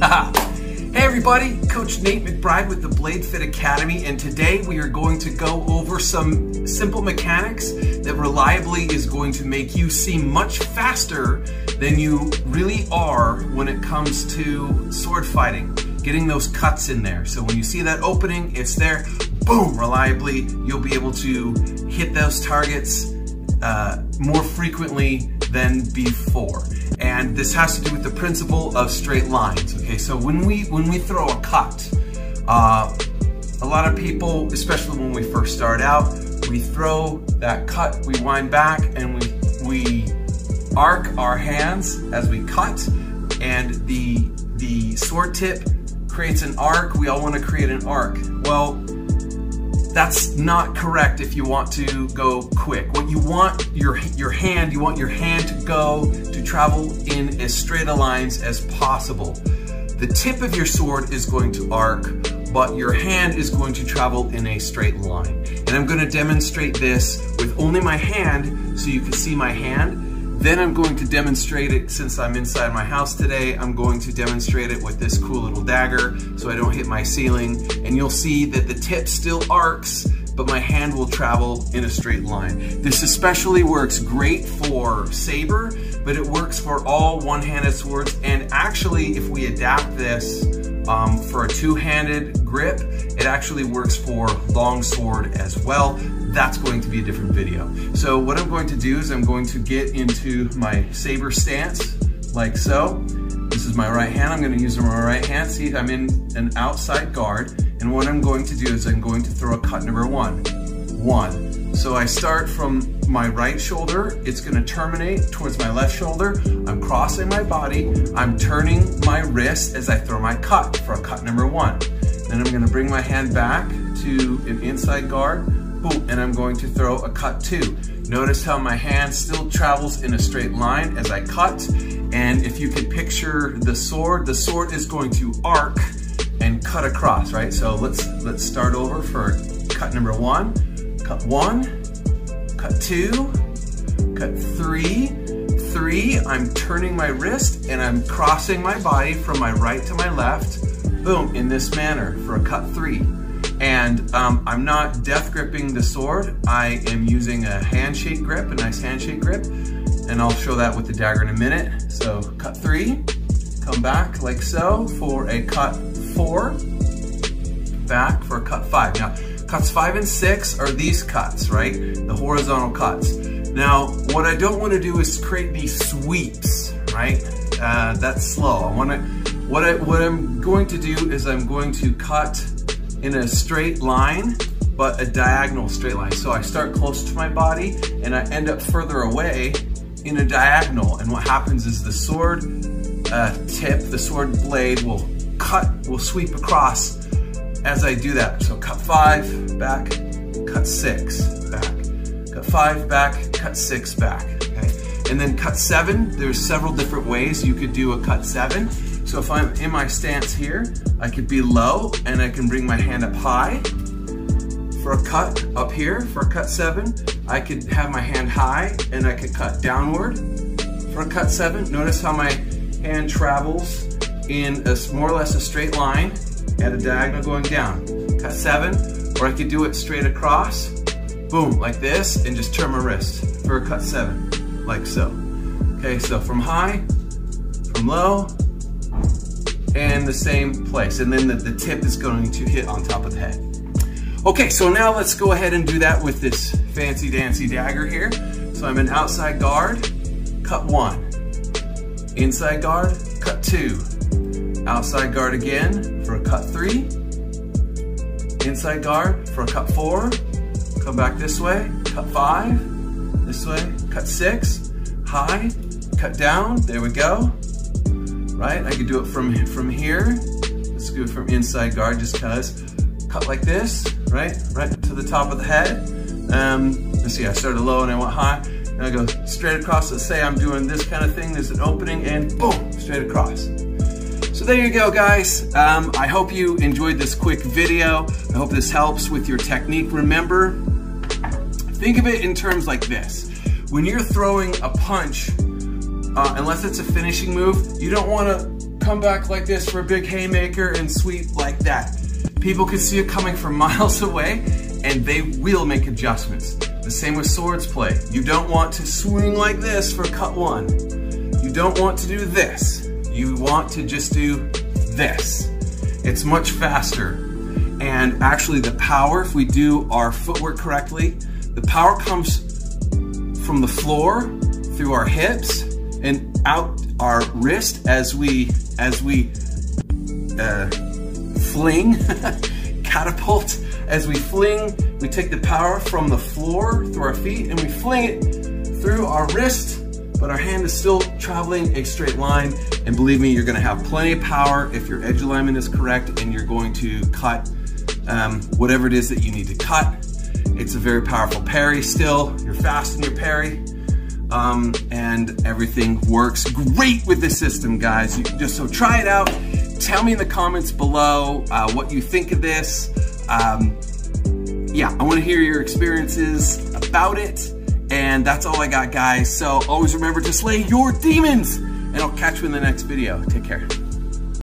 hey everybody, Coach Nate McBride with the BladeFit Academy and today we are going to go over some simple mechanics that reliably is going to make you seem much faster than you really are when it comes to sword fighting. Getting those cuts in there. So when you see that opening, it's there, boom, reliably, you'll be able to hit those targets uh, more frequently than before. And this has to do with the principle of straight lines. Okay, so when we when we throw a cut, uh, a lot of people, especially when we first start out, we throw that cut, we wind back, and we we arc our hands as we cut, and the the sword tip creates an arc. We all want to create an arc. Well, that's not correct if you want to go quick. What you want your your hand, you want your hand to go to travel in as straight a lines as possible. The tip of your sword is going to arc, but your hand is going to travel in a straight line. And I'm going to demonstrate this with only my hand so you can see my hand then I'm going to demonstrate it since I'm inside my house today. I'm going to demonstrate it with this cool little dagger so I don't hit my ceiling. And you'll see that the tip still arcs, but my hand will travel in a straight line. This especially works great for saber, but it works for all one-handed swords. And actually, if we adapt this um, for a two-handed grip, it actually works for longsword as well that's going to be a different video. So what I'm going to do is I'm going to get into my saber stance, like so. This is my right hand, I'm gonna use my right hand. See, I'm in an outside guard, and what I'm going to do is I'm going to throw a cut number one. One. So I start from my right shoulder, it's gonna terminate towards my left shoulder. I'm crossing my body, I'm turning my wrist as I throw my cut for a cut number one. Then I'm gonna bring my hand back to an inside guard, boom, and I'm going to throw a cut two. Notice how my hand still travels in a straight line as I cut, and if you can picture the sword, the sword is going to arc and cut across, right? So let's let's start over for cut number one. Cut one, cut two, cut three, three. I'm turning my wrist and I'm crossing my body from my right to my left, boom, in this manner for a cut three. And um, I'm not death gripping the sword. I am using a handshake grip, a nice handshake grip. And I'll show that with the dagger in a minute. So cut three, come back like so for a cut four, back for a cut five. Now, cuts five and six are these cuts, right? The horizontal cuts. Now, what I don't want to do is create these sweeps, right? Uh, that's slow. I want to, what, I, what I'm going to do is I'm going to cut in a straight line, but a diagonal straight line. So I start close to my body and I end up further away in a diagonal. And what happens is the sword uh, tip, the sword blade will cut, will sweep across as I do that. So cut five, back, cut six, back. Cut five, back, cut six, back, okay? And then cut seven, there's several different ways you could do a cut seven. So if I'm in my stance here, I could be low and I can bring my hand up high for a cut up here for a cut seven. I could have my hand high and I could cut downward for a cut seven. Notice how my hand travels in a more or less a straight line at a diagonal going down. Cut seven, or I could do it straight across, boom, like this, and just turn my wrist for a cut seven, like so. Okay, so from high, from low, and the same place. And then the, the tip is going to hit on top of the head. Okay, so now let's go ahead and do that with this fancy dancy dagger here. So I'm an outside guard, cut one. Inside guard, cut two. Outside guard again for a cut three. Inside guard for a cut four. Come back this way, cut five. This way, cut six. High, cut down, there we go right? I could do it from, from here. Let's do it from inside guard just cause. Cut like this, right? Right to the top of the head. Um, let's see, I started low and I went high. And I go straight across. Let's say I'm doing this kind of thing. There's an opening and boom, straight across. So there you go, guys. Um, I hope you enjoyed this quick video. I hope this helps with your technique. Remember, think of it in terms like this. When you're throwing a punch uh, unless it's a finishing move, you don't want to come back like this for a big haymaker and sweep like that. People can see it coming from miles away and they will make adjustments. The same with swords play. You don't want to swing like this for cut one. You don't want to do this. You want to just do this. It's much faster. And actually the power, if we do our footwork correctly, the power comes from the floor through our hips out our wrist as we as we uh, fling, catapult. As we fling, we take the power from the floor through our feet and we fling it through our wrist, but our hand is still traveling a straight line. And believe me, you're gonna have plenty of power if your edge alignment is correct and you're going to cut um, whatever it is that you need to cut. It's a very powerful parry still. You're fast in your parry. Um, and everything works great with this system, guys. You just so try it out. Tell me in the comments below uh, what you think of this. Um, yeah, I want to hear your experiences about it. And that's all I got, guys. So always remember to slay your demons. And I'll catch you in the next video. Take care.